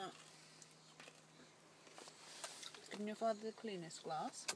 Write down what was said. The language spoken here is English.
that. Giving your father the cleanest glass.